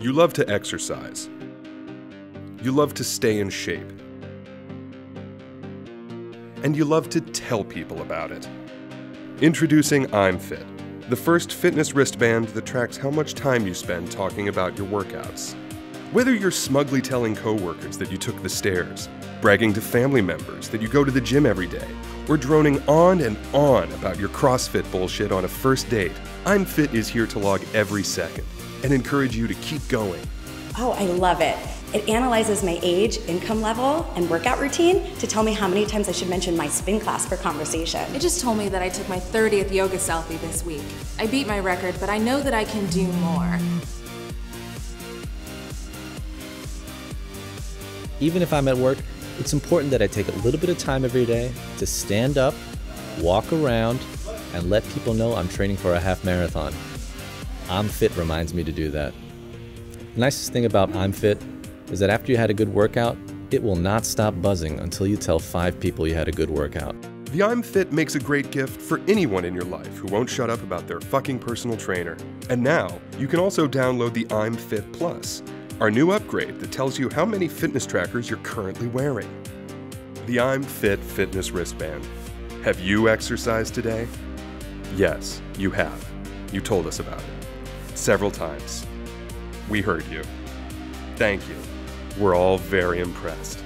You love to exercise. You love to stay in shape. And you love to tell people about it. Introducing I'm Fit, the first fitness wristband that tracks how much time you spend talking about your workouts. Whether you're smugly telling coworkers that you took the stairs, bragging to family members that you go to the gym every day, or droning on and on about your CrossFit bullshit on a first date, I'm Fit is here to log every second and encourage you to keep going. Oh, I love it. It analyzes my age, income level, and workout routine to tell me how many times I should mention my spin class for conversation. It just told me that I took my 30th yoga selfie this week. I beat my record, but I know that I can do more. Even if I'm at work, it's important that I take a little bit of time every day to stand up, walk around, and let people know I'm training for a half marathon. I'm Fit reminds me to do that. The nicest thing about I'm Fit is that after you had a good workout, it will not stop buzzing until you tell five people you had a good workout. The I'm Fit makes a great gift for anyone in your life who won't shut up about their fucking personal trainer. And now, you can also download the I'm Fit Plus, our new upgrade that tells you how many fitness trackers you're currently wearing. The I'm Fit fitness wristband. Have you exercised today? Yes, you have. You told us about it. Several times. We heard you. Thank you. We're all very impressed.